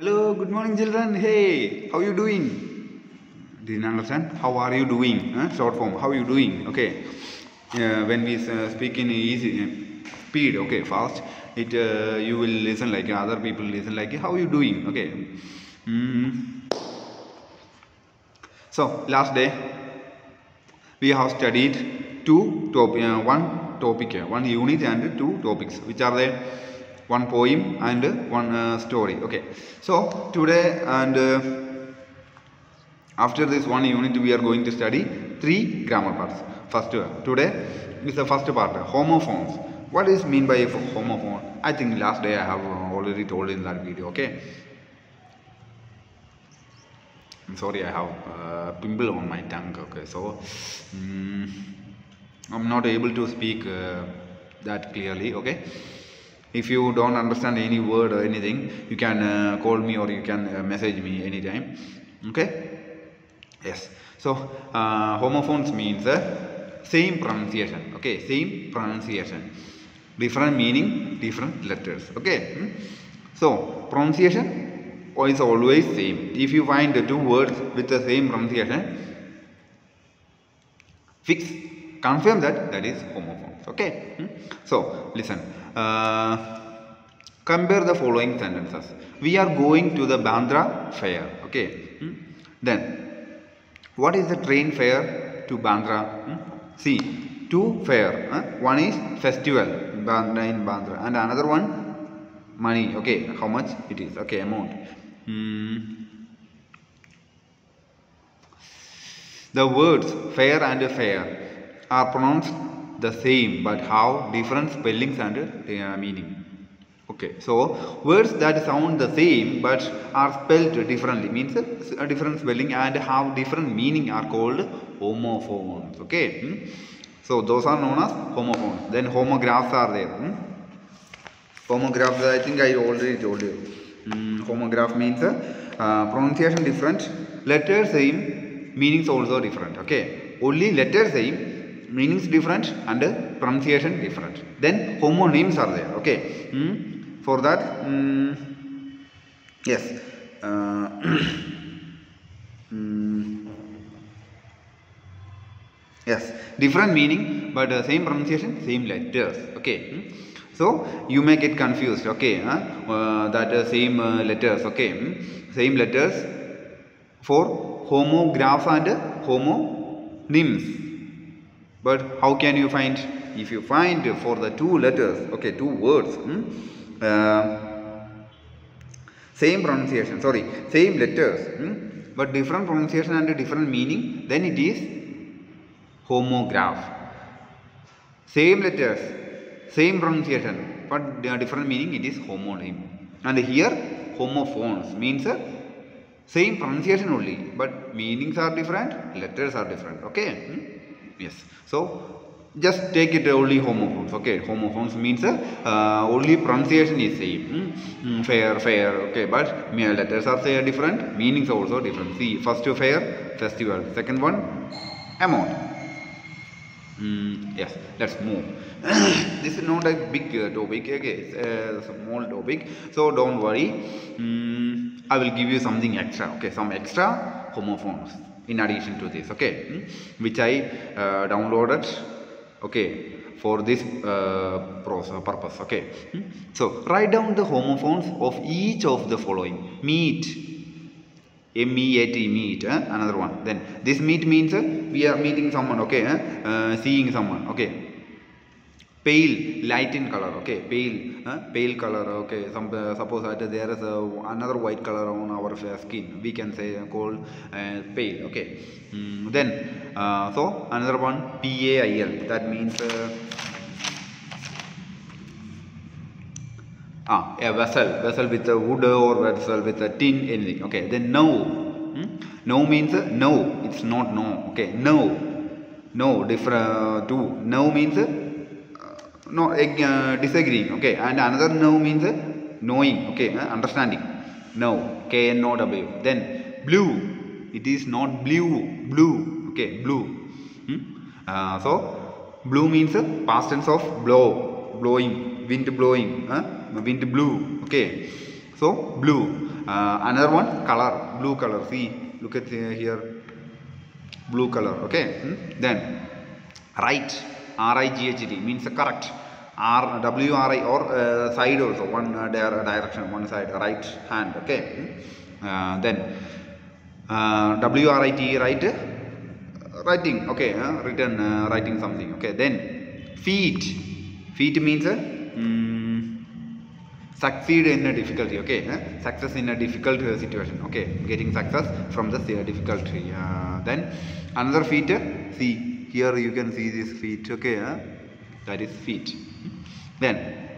Hello, good morning, children. Hey, how are you doing? Didn't understand? How are you doing? Huh? Short form. How are you doing? Okay. Uh, when we uh, speak in easy uh, speed, okay, fast, it uh, you will listen like other people listen like how you doing? Okay. Mm. So last day we have studied two topic, uh, one topic, one unit and two topics. Which are they? One poem and one uh, story. Okay. So today and uh, after this one unit we are going to study three grammar parts. First uh, today is the first part homophones. What is mean by a homophone? I think last day I have already told in that video. Okay. I'm sorry, I have uh, pimple on my tongue. Okay, so mm, I'm not able to speak uh, that clearly. Okay, if you don't understand any word or anything, you can uh, call me or you can uh, message me anytime. Okay, yes. So uh, homophones means uh, same pronunciation. Okay, same pronunciation, different meaning, different letters. Okay, hmm? so pronunciation is always same. If you find the two words with the same pronunciation, fix, confirm that that is homophones. Okay. Hmm? So listen. Uh, compare the following sentences. We are going to the Bandra fair. Okay. Hmm? Then, what is the train fare to Bandra? Hmm? See, two fare. Huh? One is festival Bandra in Bandra, and another one money. Okay, how much it is? Okay, amount. Hmm. The words fare and fair are pronounced the same but have different spellings and uh, meaning. Okay, so words that sound the same but are spelled differently means a different spelling and have different meaning are called homophones. Okay, hmm? so those are known as homophones. Then homographs are there. Hmm? Homographs, I think I already told you. Mm, homograph means uh, pronunciation different, letter same, meanings also different. Okay, only letter same, meanings different, and pronunciation different. Then homonyms are there. Okay, mm, for that, mm, yes. Uh, mm, yes, different meaning, but uh, same pronunciation, same letters. Okay. mm. So you may get confused, okay, huh? uh, that uh, same uh, letters, okay, hmm? same letters for homograph and homonyms. But how can you find? If you find for the two letters, okay, two words, hmm? uh, same pronunciation, sorry, same letters, hmm? but different pronunciation and different meaning, then it is homograph. Same letters, same pronunciation but different meaning it is homonym and here homophones means uh, same pronunciation only but meanings are different letters are different okay hmm? Yes. So just take it only homophones okay? Homophones means uh, only pronunciation is same? Mm, fair fair okay? But mere letters are say different meanings also different. See first fair festival. Second one amount. Mm, yes, let's move. this is not a big uh, topic, okay, it's a small topic, so don't worry. Mm, I will give you something extra, okay, some extra homophones in addition to this, okay, mm, which I uh, downloaded, okay, for this uh, purpose, okay. Mm. So write down the homophones of each of the following: meet, M-E-A-T, meet, eh? another one. Then this meet means uh, we are meeting someone, okay, eh? uh, seeing someone, okay. Pale, light in color, okay, pale, uh, pale color, okay. Some uh, suppose that there is a, another white color on our skin, we can say called uh, pale, okay. Mm, then uh, so another one P-A-I-L, that means. Uh, ah a vessel vessel with a wood or vessel with a tin anything okay then no hmm? no means no it's not no okay no no different uh, no means no uh, disagreeing okay? And another no means uh, knowing okay? Uh, understanding. No k n o w. Then blue. It is not blue blue okay? Blue. Hmm? uh, so blue means uh, past tense of blow blowing wind blowing uh, wind blew okay? So blue. Another one color blue color. See look at here. Blue color okay? Hmm? then right r-i-g-h-t means correct. R w r i or uh, side also. One uh, dire- direction one side right hand okay? Uh, then uh, w r i t right? Writing okay uh, written uh, writing something okay? Then feet. Feet means uh, mm, succeed in a difficulty okay? Uh, success in a difficult uh, situation okay? Getting success from the uh, difficulty uh, then another feet uh, see here you can see this feet okay uh, that is feet. Then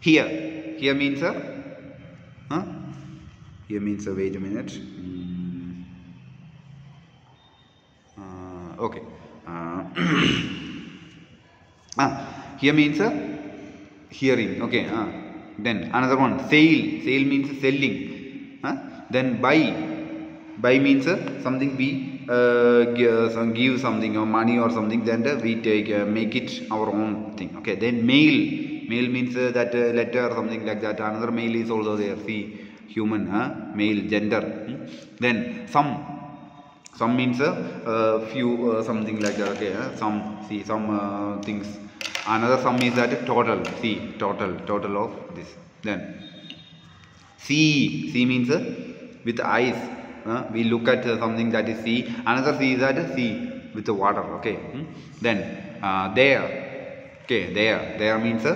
here. Here means uh, huh? here means uh, wait a minute. Mm. Uh, okay. Uh, ah, here means uh, hearing okay uh, then another one sale sale means selling huh? then buy. Buy means uh, something we give, some, give something or money or something then uh, we take uh, make it our own thing okay? Then mail mail means uh, that uh, letter or something like that another mail is also there see human huh? male gender hmm? then some some means a uh, few uh, something like that okay uh, some see some uh, things. Another sum is that total see total total of this then. See see means uh, with eyes uh, we look at uh, something that is sea another sea is that sea with the water okay? Hmm? then uh, there okay there there means uh,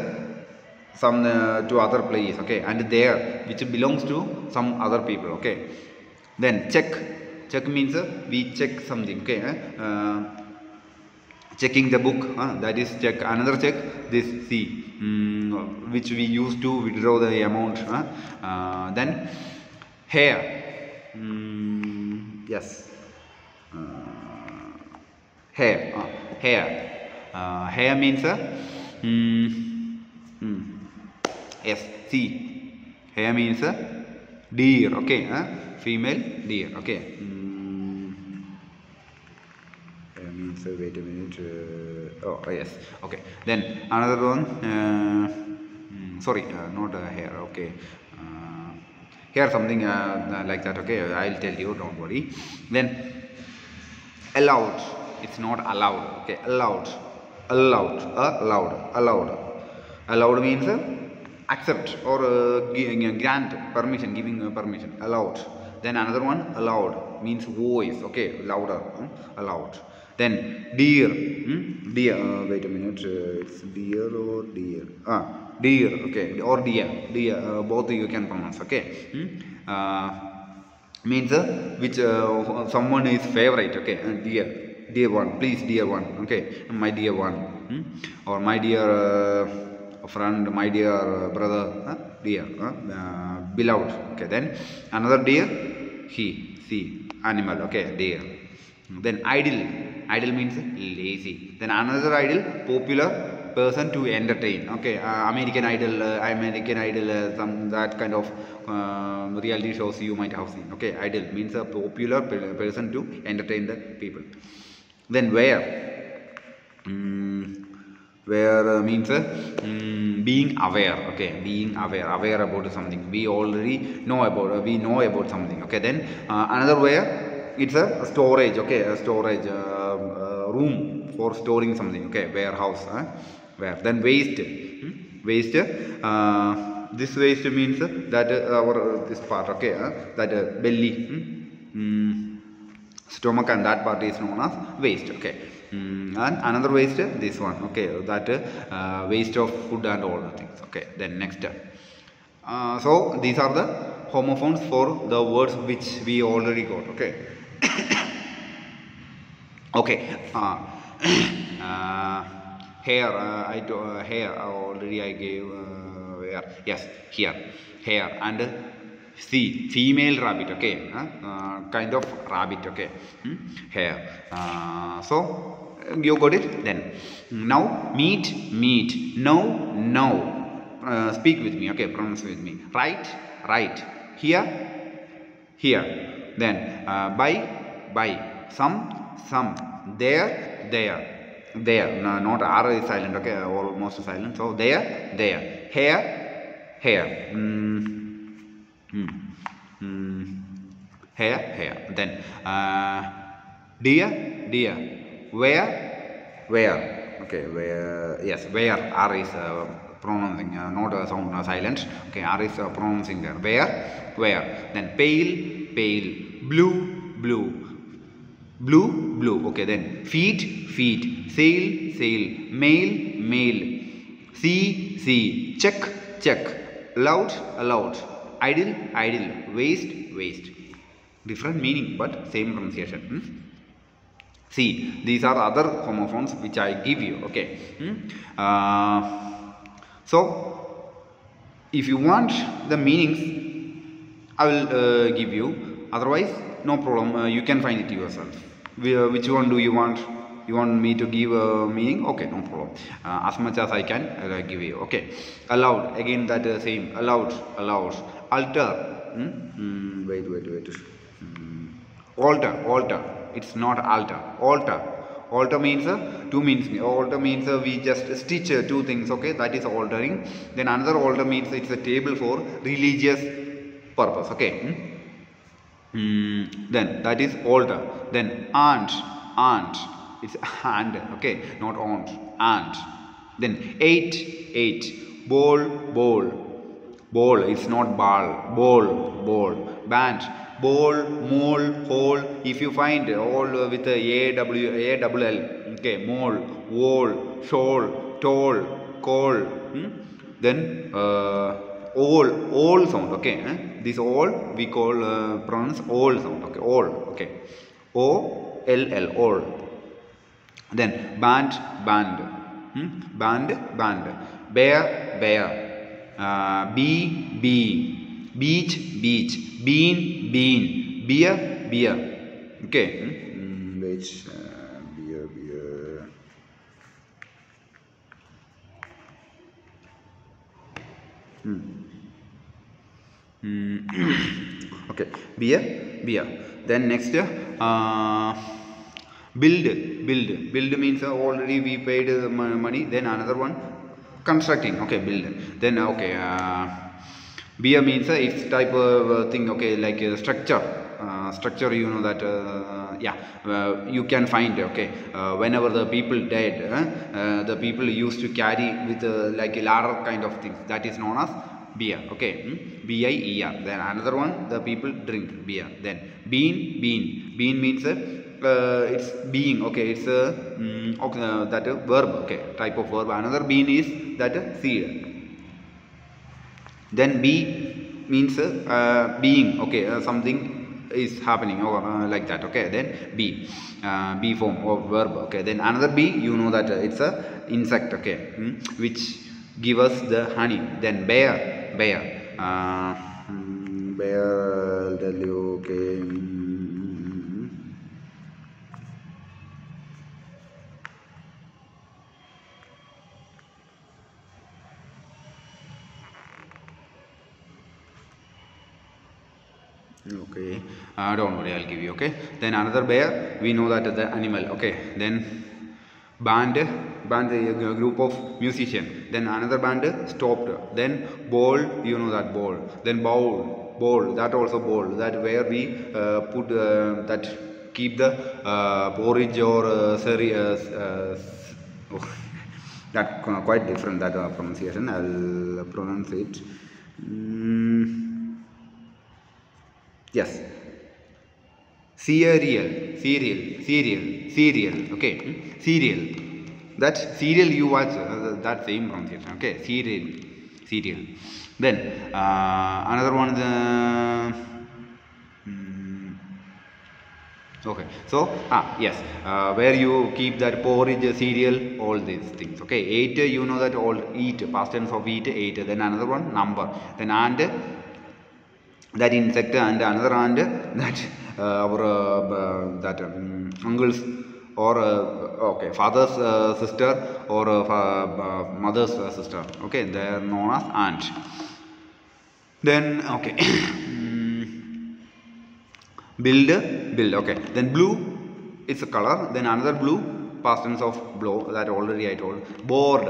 some uh, to other place okay? And there which belongs to some other people okay? Then check. Check means uh, we check something okay? Checking the book uh, that is check. Another check this see mm, which we use to withdraw the amount uh, uh, then hair mm, yes. Uh, hair. Uh, hair. Uh, hair means uh, mm, mm, yes see hair means uh, deer. Okay uh, female deer. Okay. Mm, hair means uh, wait a minute uh, oh yes. Okay. Then another one uh, mm, sorry not hair. Okay here something uh, like that okay? I'll tell you don't worry. Then allowed. It's not allowed okay? Allowed. Allowed. Allowed. Allowed. Allowed means uh, accept or uh, grant permission giving uh, permission. Allowed. Then another one allowed means voice okay? Louder hmm? allowed. Then dear hmm? deer uh, wait a minute uh, it's dear or dear? Ah deer okay or deer deer uh, both you can pronounce okay hmm? uh, means uh, which uh, someone is favorite okay uh, dear dear one please dear one okay my dear one hmm? or my dear uh, friend my dear brother huh? dear beloved okay then another dear he see animal okay dear then idle idle means lazy then another idol popular person to entertain okay? Uh, american idol uh, american idol uh, some that kind of uh, reality shows you might have seen okay? Idol means a popular person to entertain the people. Then where? Mm, where uh, means mm, being aware okay? Being aware aware about something. We already know about uh, we know about something okay? Then another where? It's a storage okay? A storage uh, room for storing something okay? Warehouse uh, where then waste. Hmm? waste uh, this waste means that uh, our uh, this part okay uh, that belly. Mm, stomach and that part is known as waste okay. Mm, and another waste this one okay that uh, waste of food and all the things okay. Then next. Uh, so these are the homophones for the words which we already got okay. Okay uh, hair uh, i do, uh, hair already i gave uh, where? Yes here. Here and see female rabbit okay? Uh, uh, kind of rabbit okay? Hmm? hair. Uh, so you got it? Then now meat meat. No no. Speak with me okay? Pronounce with me. Right right. Here here. Then by by. Some some. There there there no, not r is silent okay almost silent. So there there here here mm, mm. hair hair. Then uh, dear dear where where? Okay where yes where r is uh, pronouncing uh, not a sound uh, silent. Okay r is uh, pronouncing there. Where where? Then pale pale. Blue blue blue blue. Okay then. Feet feet. Sail sail. Mail mail. See see check check. Loud loud idle idle. Waste waste. Different meaning but same pronunciation. Hmm? see these are other homophones which i give you. Okay. Hmm? uh, so if you want the meanings i will uh, give you. Otherwise no problem. Uh, you can find it yourself which one do you want? You want me to give a meaning? Okay no problem. Uh, as much as i can i'll give you. Okay. Allowed. Again that uh, same. Allowed. Allowed. Alter. Hmm? Hmm, wait wait wait. Hmm. alter. Alter. It's not alter. Alter. Alter means uh, two means. Alter means uh, we just stitch uh, two things. Okay? That is altering. Then another alter means it's a table for religious purpose. Okay? Hmm? Hmm, then that is older. then aunt aunt. It's hand, okay not aunt aunt. Then eight eight. Bowl bowl ball it's not ball. Ball ball. Band. Ball mole hole. If you find all with a a w a double l okay mole wall shoal toll call. Hmm? then uh, all all sound okay? Eh? this all we call uh, pronounce all sound okay? All okay? O l l all. Then band band. Hmm? band band. Bear bear. Uh, bee bee. Beach beach. Bean bean. Beer beer. Okay? Hmm? Mm, wait uh, beer beer. Mm. okay beer beer then next uh, build. Build. Build means uh, already we paid uh, money then another one constructing. Okay build. Then uh, okay uh, beer means uh, it's type of uh, thing okay like structure. Structure you know that yeah you can find okay whenever the people died the people used to carry with like a ladder kind of thing that is known as beer. Okay hmm? b i e r. Then another one the people drink beer. Then bean bean. Bean means uh, uh, it's being. Okay it's a mm, okay, uh, that uh, verb. Okay type of verb. Another bean is that uh, seed. Then be means uh, uh, being. Okay uh, something is happening or uh, like that. Okay then uh, be form of verb. Okay then another be you know that uh, it's a insect. Okay hmm, which give us the honey. Then bear bear. Bear I'll tell you okay. Mm, okay. Uh, don't worry i'll give you okay. Then another bear. We know that the animal okay. Then band band a group of musician. Then another band stopped. Then ball you know that ball. Then bowl bowl that also bowl that where we uh, put uh, that keep the uh, porridge or uh, seri- uh, uh, oh, that quite different that uh, pronunciation. I'll pronounce it. Mm, yes cereal cereal cereal cereal okay. Hmm? cereal that cereal you watch uh, that same pronunciation okay. Cereal cereal then uh, another one the mm, okay. So ah yes. Uh, where you keep that porridge cereal all these things. Okay. Eight you know that all eat past tense of eat eight. Then another one number. Then and that insect and another ant that uh, our uh, uh, that um, uncles or uh, okay father's uh, sister or uh, uh, mother's uh, sister okay they are known as ant then okay Mm, build build okay. Then blue it's a color then another blue past tense of blow that already i told. Bored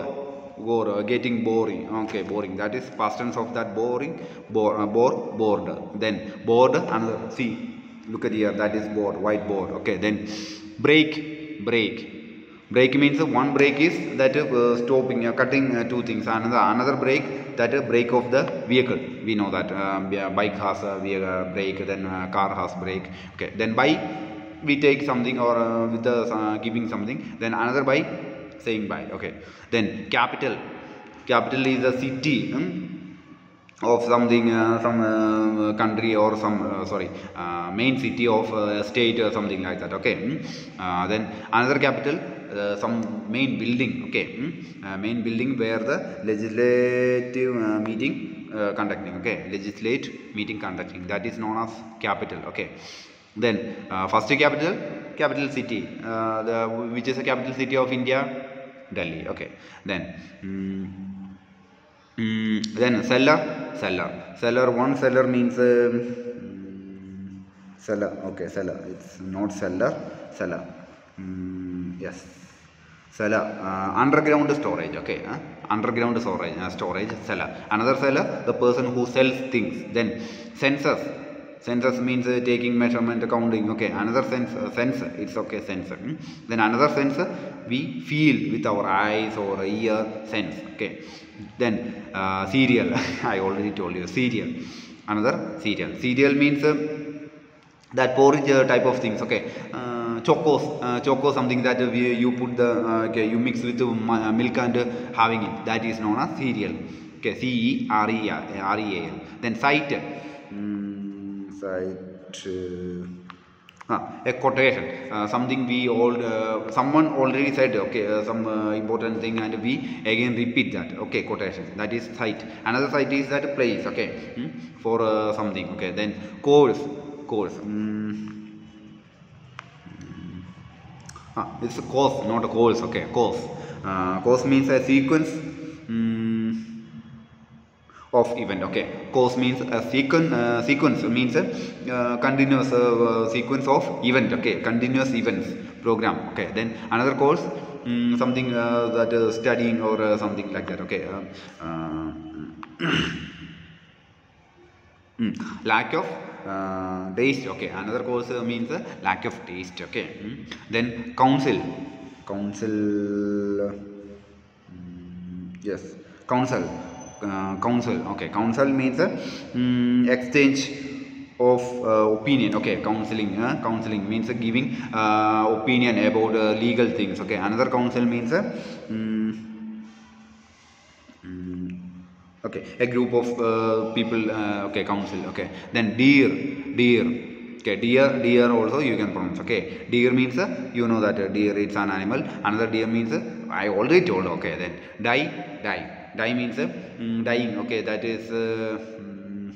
bore uh, getting boring okay boring. That is past tense of that boring bore uh, bore bored. Then bored another see look at here that is board white board okay then break break. Break means uh, one break is that uh, stopping uh, cutting uh, two things. Another another break that uh, break of the vehicle. We know that um, bike has a vehicle brake then uh, car has brake okay then by we take something or uh, with the uh, giving something then another by saying by okay then capital. Capital is a city hmm? Of something uh, some uh, country or some uh, sorry uh, main city of uh, state or something like that okay? Uh, then another capital some main building okay? Uh, main building where the legislative meeting conducting okay? Legislate meeting conducting that is known as capital okay? Then first capital capital city the which is the capital city of india? Delhi okay? Then mm, Mm, then seller, seller, seller. One seller means um, mm, seller. Okay, seller. It's not seller, seller. Mm, yes, seller. Uh, underground storage. Okay, underground storage. Uh, storage seller. Another seller, the person who sells things. Then census. Census means uh, taking measurement, counting. Okay, another sense, uh, sense. It's okay, sensor. Hmm? Then another sensor, we feel with our eyes or ear sense. Okay. Then uh, cereal. I already told you cereal. Another cereal. Cereal means uh, that porridge uh, type of things. Okay. Uh, chocos. Uh, choco something that we, you put the uh, okay you mix with milk and having it. That is known as cereal. Okay. C R E R E A L. Then site. Mm, site. Ah, a quotation, uh, something we all, uh, someone already said, okay, uh, some uh, important thing, and we again repeat that, okay, quotation. That is site. Another site is that place, okay, hmm, for uh, something, okay. Then course, course. Mm. Ah, it's a course, not a course, okay, course. Uh, course means a sequence. Of event okay. Course means a sequence uh, sequence means a uh, continuous uh, sequence of event okay. Continuous events program okay. Then another course mm, something uh, that uh, studying or uh, something like that okay. Uh, uh, mm, lack of uh, taste okay. Another course uh, means uh, lack of taste okay. Mm. then council council mm, yes council uh, council okay council means mm, exchange of uh, opinion. Okay counseling uh, counseling means giving uh, opinion about legal things. Okay another council means mm, mm, okay a group of people okay council okay then deer deer okay deer deer also you can pronounce. Okay deer means uh, you know that uh, deer it's an animal. Another deer means uh, i already told. Okay then die die die means uh, mm, dying. Okay that is uh, mm,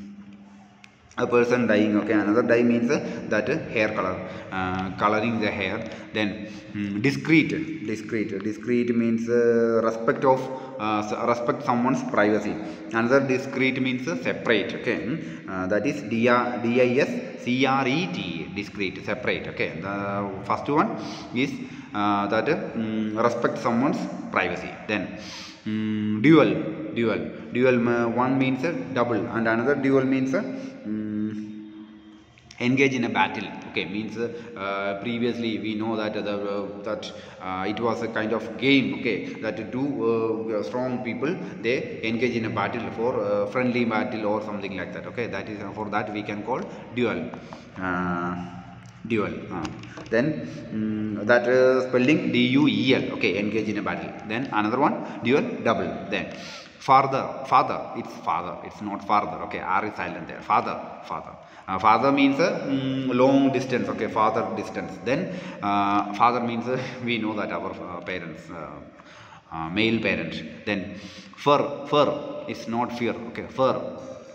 a person dying. Okay another dye means uh, that uh, hair color. Uh, coloring the hair. Then mm, discreet. Discreet. Discreet means uh, respect of uh, respect someone's privacy. Another discreet means separate. Okay that is d i s c r e t. Discreet separate. Okay the first one is that mm, respect someone's privacy. Then mm, dual dual. Dual one means uh, double and another dual means uh, mm, engage in a battle. Okay means uh, previously we know that the, uh, that uh, it was a kind of game okay that two uh, strong people they engage in a battle for uh, friendly battle or something like that okay. That is for that we can call duel uh, duel uh. then mm, that uh, spelling d u e l. Okay engage in a battle. Then another one duel double. Then father father. It's father. It's not father. Okay r is silent there. Father father. Uh, father means mm, long distance. Okay father distance. Then uh, father means uh, we know that our uh, parents uh, male parent then fur fur. Is not fear. Okay fur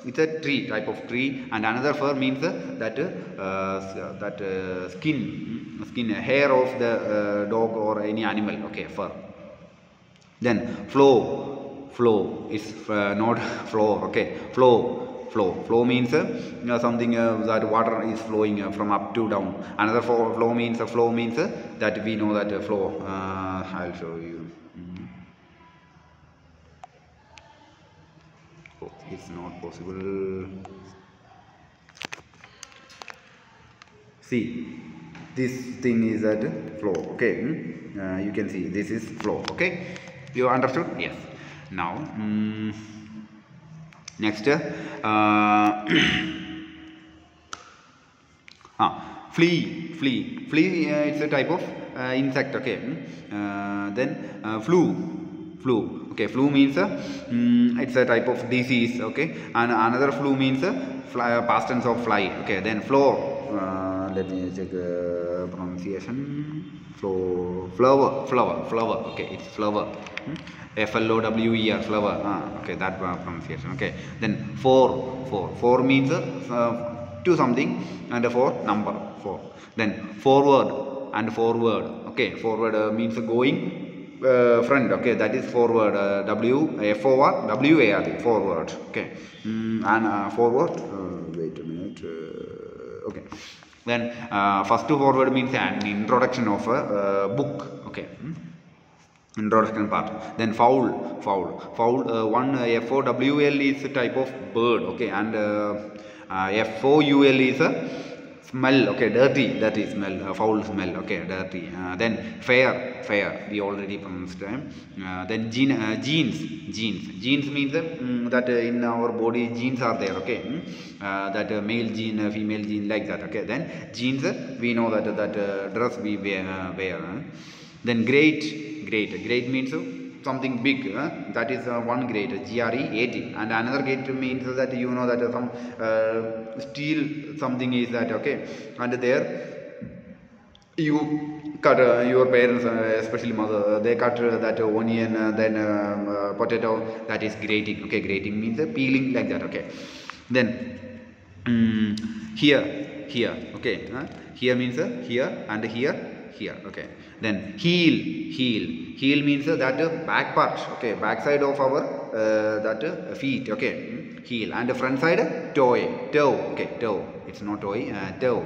it's a tree type of tree and another fur means uh, that uh, uh, that uh, skin mm, skin hair of the dog or any animal okay fur. Then flow flow is not floor okay flow flow. Flow means uh, something uh, that water is flowing uh, from up to down. Another flow, flow means flow means that we know that flow i'll show you it's not possible. See this thing is at floor okay? Hmm? uh, you can see this is floor okay? You understood? Yes. Now mm, next uh, ah, flea flea flea uh, it's a type of uh, insect okay? Hmm? uh, then uh, flu flu okay flu means mm, it's a type of disease okay? And another flu means fly, uh, past tense of fly okay? Then floor uh, let me check uh, pronunciation. Flow flower flower flower okay it's flower. Hmm? f l o w e r flower. Ah, okay that pronunciation okay? Then four four. Four means uh, to something and for number four. Then forward and forward okay? Forward uh, means going front okay that is forward uh, w f o r w a r d forward okay. Mm, and uh, forward uh, wait a minute uh, okay. Then uh, first forward means an introduction of a uh, book okay. Hmm? introduction part. Then foul foul. Foul uh, one uh, f o w l is a type of bird okay and uh, uh, f o u l is a smell okay dirty dirty smell uh, foul smell okay dirty. Uh, then fair fair we already pronounced them uh, then gene, uh, genes genes. Genes means mm, that uh, in our body genes are there okay? Mm, uh, that male gene female gene like that okay? Then genes we know that that dress we wear, wear then great great. Great means something big uh, that is uh, one grade g-r-e-a-t and another grade means that you know that uh, some uh, steel something is that okay. And there you cut uh, your parents uh, especially mother they cut uh, that onion uh, then um, uh, potato that is grating. Okay grating means uh, peeling like that okay. Then mm, here here okay uh, here means uh, here and here here okay. Then heel heel. Heel means that back part okay back side of our uh, that uh, feet okay. Heel. And the front side toe toe okay toe. It's not toe uh, toe.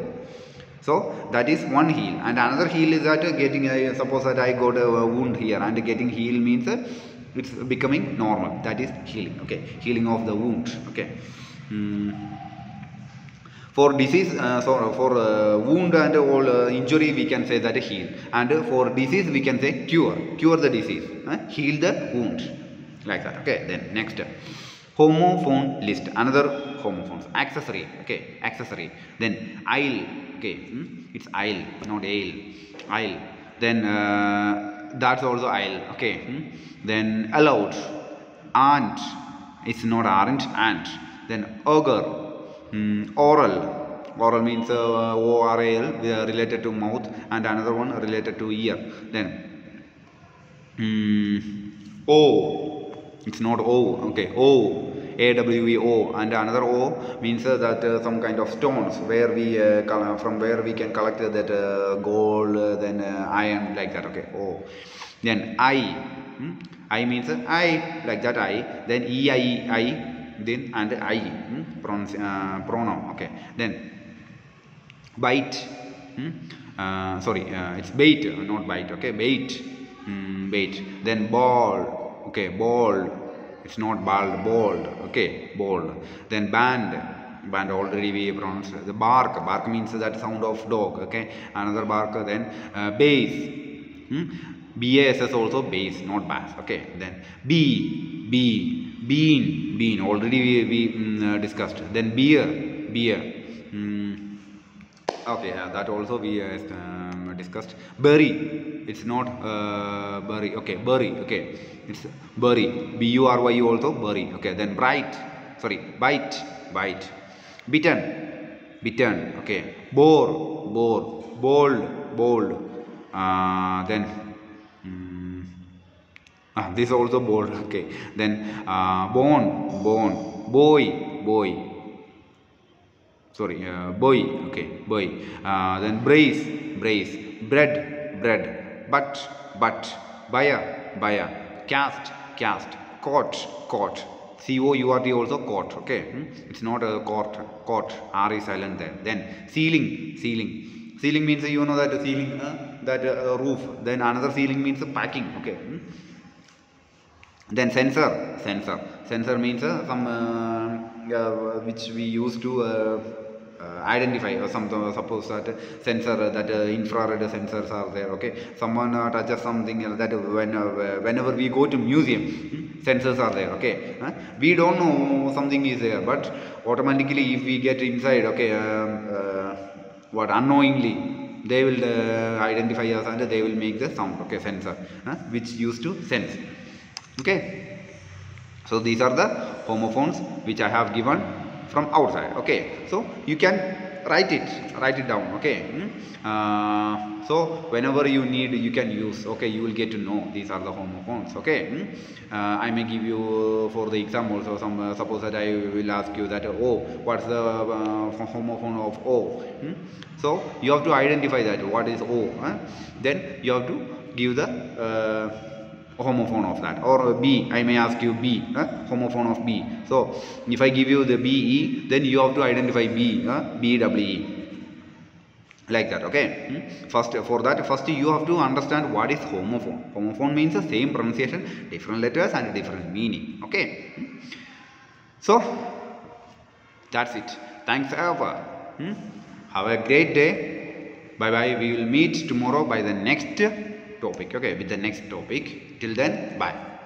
So that is one heel. And another heel is that getting uh, suppose that i got a wound here and getting heel means it's becoming normal. That is healing okay. Healing of the wound okay. Mm. For disease uh, so for uh, wound and all uh, injury we can say that heal. And for disease we can say cure. Cure the disease heal the wound. Like that. Okay then next. Homophone list. Another homophones accessory. Okay accessory. Then aisle. Okay hmm? it's aisle not ale aisle. Then uh, that's also aisle. Okay hmm? then allowed. Aunt. It's not orange ant then ogre mm, oral. Oral means uh, o r a l uh, related to mouth and another one related to ear. Then mm, o. It's not o. Okay o. A w e o. And another o means uh, that uh, some kind of stones where we uh, from where we can collect that uh, gold uh, then iron like that. Okay o. Then i. Hmm? i means i like that i. Then e i i then and i hmm? Pronounce, uh, pronoun okay then bite hmm? uh, sorry uh, it's bait not bite okay bait mm, bait then ball okay bald it's not bald bald okay bald then band band already we pronounced the bark bark means that sound of dog okay another bark then uh, bass hmm? bass also bass not bass okay then b bee bean bean. Already we, we uh, discussed. Then beer beer. Mm, okay uh, that also we uh, um, discussed. Berry it's not uh, berry okay berry okay. It's berry b u r y also berry okay then bright. Sorry bite. Bite. Bitten bitten okay. Bore bore bold. Bold. Uh, then ah, this also bold. Okay. Then uh, bone bone boy boy. Sorry uh, boy. Okay boy. Uh, then brace brace bread bread. But but. Buyer buyer. Cast cast. Court court c o u r t also court okay. Hmm? it's not a court court r is silent there. Then ceiling ceiling. Ceiling means you know that ceiling uh, that uh, roof. Then another ceiling means packing. Okay. Hmm? Then sensor sensor. Sensor means uh, some uh, uh, which we use to uh, uh, identify or some suppose that sensor that uh, infrared sensors are there okay? Someone uh, touches something uh, that when uh, whenever we go to museum hmm, sensors are there okay? We don't know something is there but automatically if we get inside okay um, uh, what unknowingly they will uh, identify us and they will make the sound okay sensor which used to sense okay? So these are the homophones which i have given from outside. Okay? So you can write it write it down. Okay? Hmm? uh, so whenever you need you can use. Okay? You will get to know these are the homophones. Okay? Hmm? uh, i may give you for the example so some uh, suppose that i will ask you that oh what's the uh, homophone of o? Hmm? so you have to identify that what is o huh? then you have to give the uh, homophone of that. Or b i may ask you b homophone of b. So if i give you the b e then you have to identify b huh? b w e. Like that okay? Hmm? first for that first you have to understand what is homophone. Homophone means the same pronunciation different letters and different meaning okay? Hmm? so that's it. Thanks ever hmm? have a great day. Bye bye we will meet tomorrow by the next topic. Okay with the next topic. Till then bye